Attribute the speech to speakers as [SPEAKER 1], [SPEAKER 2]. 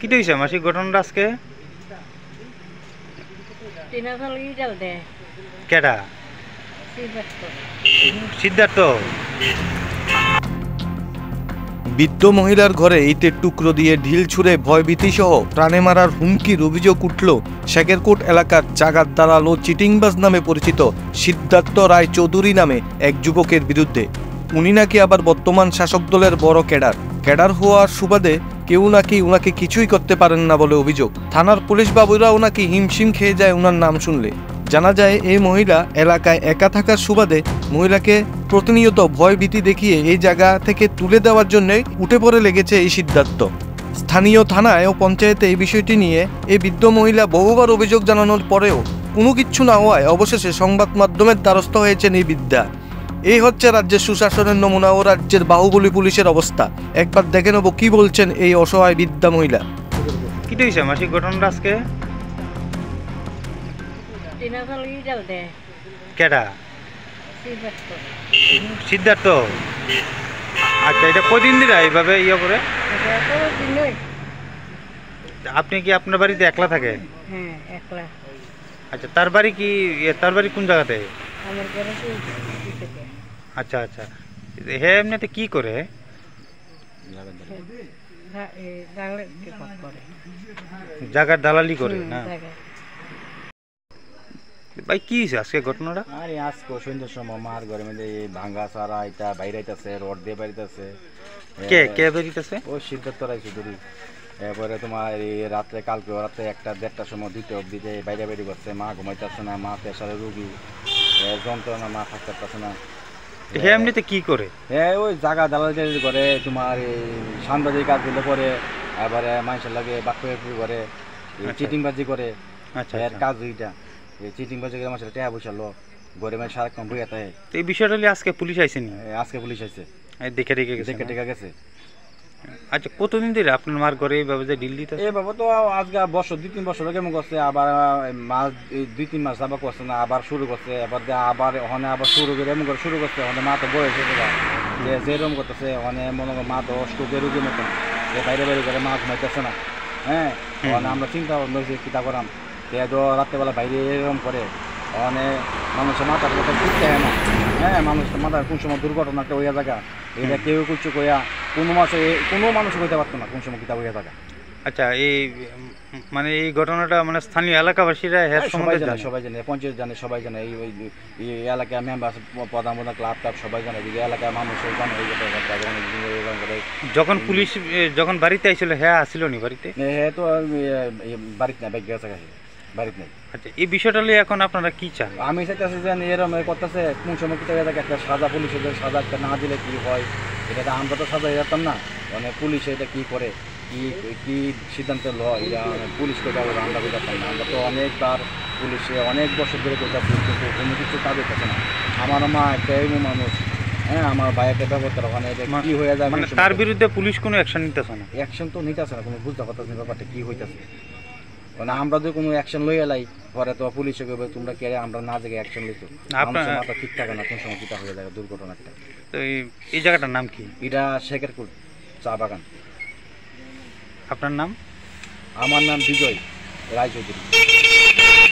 [SPEAKER 1] কি মাসিক ঘটনাটা আজকে? কেটা
[SPEAKER 2] সিদ্ধার্থ।
[SPEAKER 3] বৃদ্ধ মহিলার ঘরে ইটের টুকরো দিয়ে ঢিল ছুঁড়ে ভয়ভীতি সহ প্রাণে মারার হুমকির অভিযোগ উঠল শেখেরকোট এলাকার জাগাত দালাল ও চিটিংবাজ নামে পরিচিত সিদ্ধার্থ রায় চৌধুরী নামে এক যুবকের বিরুদ্ধে। উনি নাকি আবার বর্তমান শাসক দলের বড় ক্যাডার ক্যাডার হওয়ার সুবাদে কেউ নাকি উনাকে কিছুই করতে পারেন না বলে অভিযোগ। থানার পুলিশ বাবুরাও নাকি হিমশিম খেয়ে যায় ওনার নাম শুনলে। জানা যায়, এই মহিলা এলাকায় একা থাকার সুবাদে মহিলাকে প্রতিনিয়ত ভয় ভীতি দেখিয়ে এই জায়গা থেকে তুলে দেওয়ার জন্য উঠে পড়ে লেগেছে এই সিদ্ধার্থ। স্থানীয় থানায় ও পঞ্চায়েতে এই বিষয়টি নিয়ে এই বৃদ্ধ মহিলা বহুবার অভিযোগ জানানোর পরেও কোনো কিচ্ছু না হওয়ায় অবশেষে সংবাদ মাধ্যমের দ্বারস্থ হয়েছেন এই বিদ্যা এই হচ্ছে রাজ্যের সুশাসনের নমুনা ও রাজ্যের বাহুবলী পুলিশের অবস্থা। একবার দেখে নেব কি বলছেন এই অসহায় বিদ্যা মহিলা।
[SPEAKER 1] কি হয়েছে মাসিক ঘটনাটা আজকে? কেটা
[SPEAKER 2] সিদ্ধার্থ।
[SPEAKER 1] আচ্ছা এটা কদিন দিলা এইভাবে ইয়ে করে? আপনি কি আপনার বাড়িতে একলা থাকে?
[SPEAKER 2] হ্যাঁ একলা।
[SPEAKER 1] আচ্ছা তার বাড়ি কি ইয়ে, তার বাড়ি কোন জায়গাতে?
[SPEAKER 2] আমার
[SPEAKER 1] আচ্ছা আচ্ছা। হে এমনিতে কি করে? জায়গার দালালি করে। না? ভাই কি হয়েছে আজকে ঘটনাটা?
[SPEAKER 4] আরে আজকে সন্ধ্যার সময় মার ঘরে মধ্যে ভাঙ্গা সারা এটা বাইরে আইতাছে রড দিয়ে বাড়িতেছে
[SPEAKER 1] কে কে বেরিতেছে
[SPEAKER 4] ও সিদ্ধার্থ রায় চৌধুরী। এরপরে তোমার এই রাত্রে কালকে রাত্রে একটা দেড়টার সময় দুইটা অব্দি যে বাইরে বাইরে করছে মা ঘুমাইতেছে না মা প্রেশারে রুগী যন্ত্রণা মা থাকতে পারতেছে না।
[SPEAKER 1] হে এমনিতে কি করে?
[SPEAKER 4] হ্যাঁ ওই জায়গা করে তোমার এই কাজগুলো করে এবারে মানুষের লাগে বাক্য করে
[SPEAKER 1] আচ্ছা।
[SPEAKER 4] চিটিংবাজি করে।
[SPEAKER 1] আচ্ছা
[SPEAKER 4] এর
[SPEAKER 1] আচ্ছা।
[SPEAKER 4] কাজ দুইটা এই চিটিংবাজি করে মানুষের টাকা পয়সা লো গরিব মানুষ সারাক্ষণ বইয়া থাকে।
[SPEAKER 1] এই বিষয়টা আজকে পুলিশ আইসেনি
[SPEAKER 4] আজকে পুলিশ
[SPEAKER 1] আইসে দেখে দেখে গেছে
[SPEAKER 4] দেখে গেছে।
[SPEAKER 1] আচ্ছা কতদিন ধরে আপনার মার ঘরে এইভাবে যে ডিল দিতে
[SPEAKER 4] এ বাবা তো আজকে বছর দুই তিন বছর কেমন করছে আবার মাস দুই তিন মাস আবার করছে না আবার শুরু করছে আবার ওখানে আবার শুরু করে এমন করে শুরু করছে ওখানে মা তো যে যেরকম করতেছে ওখানে মনে করো মা তো রুগীর মতন যে বাইরে বাইরে করে মা ঘুমাইতেছে না হ্যাঁ? ওখানে আমরা চিন্তা ভাবনা যে কিতা করাম? সে তো রাত্রেবেলা বাইরে এরকম করে ওখানে মানুষের মাথার কথা বুঝতে হয় না হ্যাঁ? মানুষের মাথার কোন সময় দুর্ঘটনা একটা হইয়া জায়গা এটা কেউ কিছু কইয়া কোনো মাসে কোনো মানুষ কইতে পারতো না কোন সময় কিতা হইয়া জায়গা
[SPEAKER 1] আচ্ছা এই মানে এই ঘটনাটা মানে স্থানীয় এলাকাবাসীরা
[SPEAKER 4] সবাই জানে সবাই জানে পঞ্চায়েত জানে সবাই জানে এই ওই এই এলাকায় মেম্বার প্রধান প্রধান ক্লাব টাব সবাই জানে এই এলাকার মানুষ জানে এই
[SPEAKER 1] যখন পুলিশ যখন বাড়িতে আইছিল হ্যাঁ আসিল নি বাড়িতে?
[SPEAKER 4] হ্যাঁ তো বাড়িতে নাই বাইক গেছে বাড়িতে নাই।
[SPEAKER 1] আচ্ছা এই বিষয়টা নিয়ে এখন আপনারা কি চান?
[SPEAKER 4] আমি চাইতেছি যে এরকম এ করতেছে কোন সময় কিতা থাকে একটা সাজা পুলিশের সাজা একটা না দিলে কি হয়? এটা তো আমরা তো সাজা যেতাম না। মানে পুলিশ এটা কি করে? কি কি সিদ্ধান্ত লয়? এটা পুলিশ কোথাও আমরা কোথাও না। আমরা তো অনেকবার পুলিশে অনেক বছর ধরে কোথাও কিন্তু কোনো কিছু কাজ হইতেছে না। আমার মা একটা এমন মানুষ হ্যাঁ আমার ভাই একটা ব্যবস্থা ওখানে এটা কি হয়ে যায়
[SPEAKER 1] মানে তার বিরুদ্ধে পুলিশ কোনো অ্যাকশন নিতেছে না?
[SPEAKER 4] অ্যাকশন তো নিতেছে না কোনো বুঝতে পারতেছে ব্যাপারটা কি হইতেছে। মানে আমরা যদি কোনো অ্যাকশন লই এলাই পরে তো পুলিশে তোমরা কে আমরা না জেগে অ্যাকশন লইছো।
[SPEAKER 1] আপনার-
[SPEAKER 4] মাথা ঠিক থাকে না কোন সময় কিটা হয়ে যায় দুর্ঘটনা একটা
[SPEAKER 1] তো এই- জায়গাটার নাম কি?
[SPEAKER 4] এটা শেখের চা বাগান।
[SPEAKER 1] আপনার নাম?
[SPEAKER 4] আমার নাম বিজয় রায়চৌধুরী।